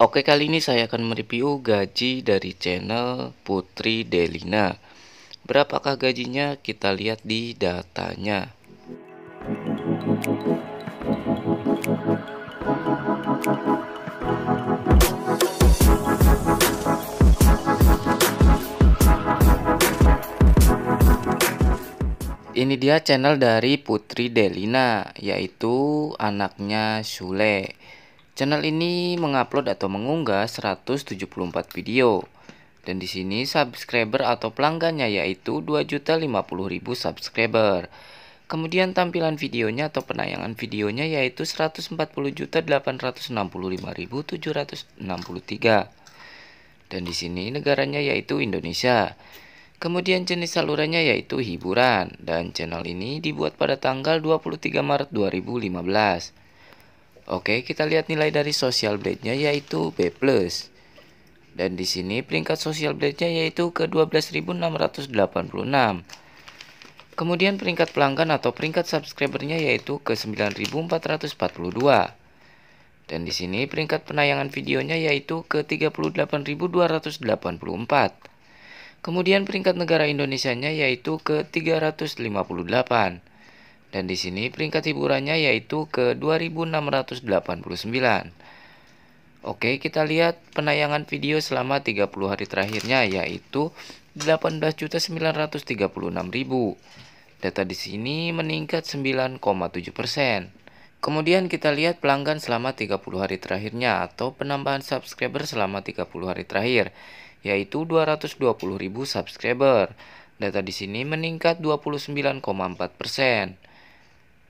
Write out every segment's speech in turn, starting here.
Oke, kali ini saya akan mereview gaji dari channel Putri Delina. Berapakah gajinya? Kita lihat di datanya. Ini dia channel dari Putri Delina, yaitu anaknya Sule. Channel ini mengupload atau mengunggah 174 video. Dan di sini subscriber atau pelanggannya yaitu 2.050.000 subscriber. Kemudian tampilan videonya atau penayangan videonya yaitu 140.865.763. Dan di sini negaranya yaitu Indonesia. Kemudian jenis salurannya yaitu hiburan dan channel ini dibuat pada tanggal 23 Maret 2015. Oke, kita lihat nilai dari social blade-nya yaitu B+. Dan di sini peringkat social blade-nya yaitu ke 12.686. Kemudian peringkat pelanggan atau peringkat subscribernya yaitu ke 9.442. Dan di sini peringkat penayangan videonya yaitu ke 38.284. Kemudian peringkat negara Indonesia-nya yaitu ke 358. Dan di sini peringkat hiburannya yaitu ke 2689. Oke, kita lihat penayangan video selama 30 hari terakhirnya yaitu 18.936.000. Data di sini meningkat 9,7%. Kemudian kita lihat pelanggan selama 30 hari terakhirnya atau penambahan subscriber selama 30 hari terakhir yaitu 220.000 subscriber. Data di sini meningkat 29,4%.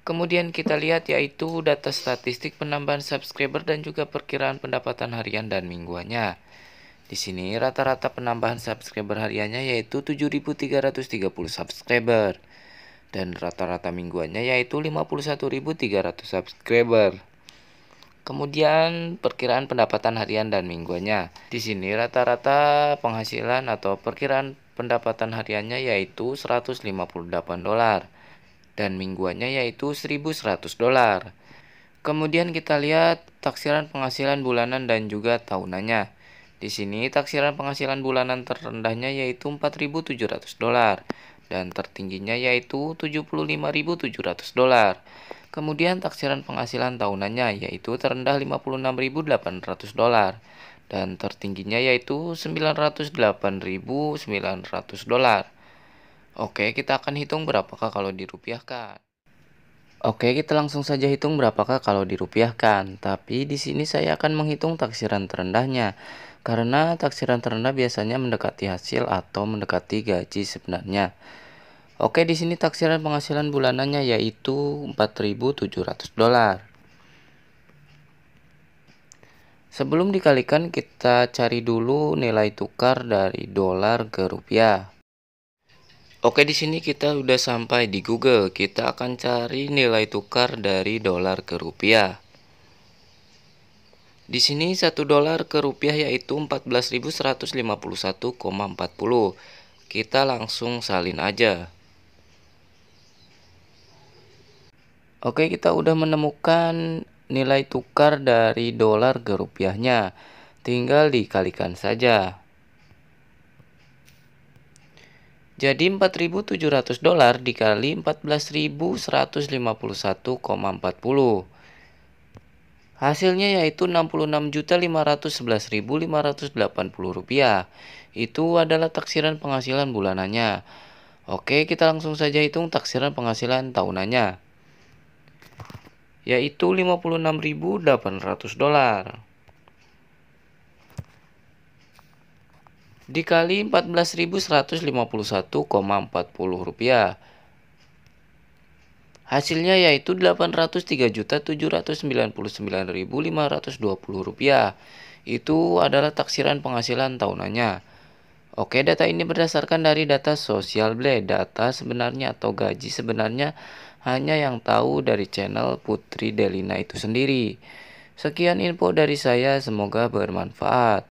Kemudian kita lihat yaitu data statistik penambahan subscriber dan juga perkiraan pendapatan harian dan mingguannya. Di sini rata-rata penambahan subscriber hariannya yaitu 7.330 subscriber dan rata-rata mingguannya yaitu 51.300 subscriber. Kemudian perkiraan pendapatan harian dan mingguannya. Di sini rata-rata penghasilan atau perkiraan pendapatan hariannya yaitu 158 dolar dan mingguannya yaitu 1100 dolar. Kemudian kita lihat taksiran penghasilan bulanan dan juga tahunannya. Di sini taksiran penghasilan bulanan terendahnya yaitu 4.700 dolar dan tertingginya yaitu 75.700 dolar. Kemudian taksiran penghasilan tahunannya yaitu terendah 56.800 dolar dan tertingginya yaitu 908.900 dolar. Oke, kita akan hitung berapakah kalau dirupiahkan. Oke, kita langsung saja hitung berapakah kalau dirupiahkan. Tapi di sini saya akan menghitung taksiran terendahnya. Karena taksiran terendah biasanya mendekati hasil atau mendekati gaji sebenarnya. Oke, di sini taksiran penghasilan bulanannya yaitu 4.700 dolar. Sebelum dikalikan, kita cari dulu nilai tukar dari dolar ke rupiah. Oke, di sini kita udah sampai di Google. Kita akan cari nilai tukar dari dolar ke rupiah. Di sini 1 dolar ke rupiah yaitu 14.151,40. Kita langsung salin aja. Oke, kita udah menemukan nilai tukar dari dolar ke rupiahnya. Tinggal dikalikan saja. Jadi 4.700 dolar dikali 14.151,40. Hasilnya yaitu 66.511.580 rupiah. Itu adalah taksiran penghasilan bulanannya. Oke, kita langsung saja hitung taksiran penghasilan tahunannya. Yaitu 56.800 dolar. Dikali 14.151,40 rupiah. Hasilnya yaitu 803.799.520 rupiah. Itu adalah taksiran penghasilan tahunannya. Oke, data ini berdasarkan dari data Social Blade. Data sebenarnya atau gaji sebenarnya hanya yang tahu dari channel Putri Delina itu sendiri. Sekian info dari saya, semoga bermanfaat.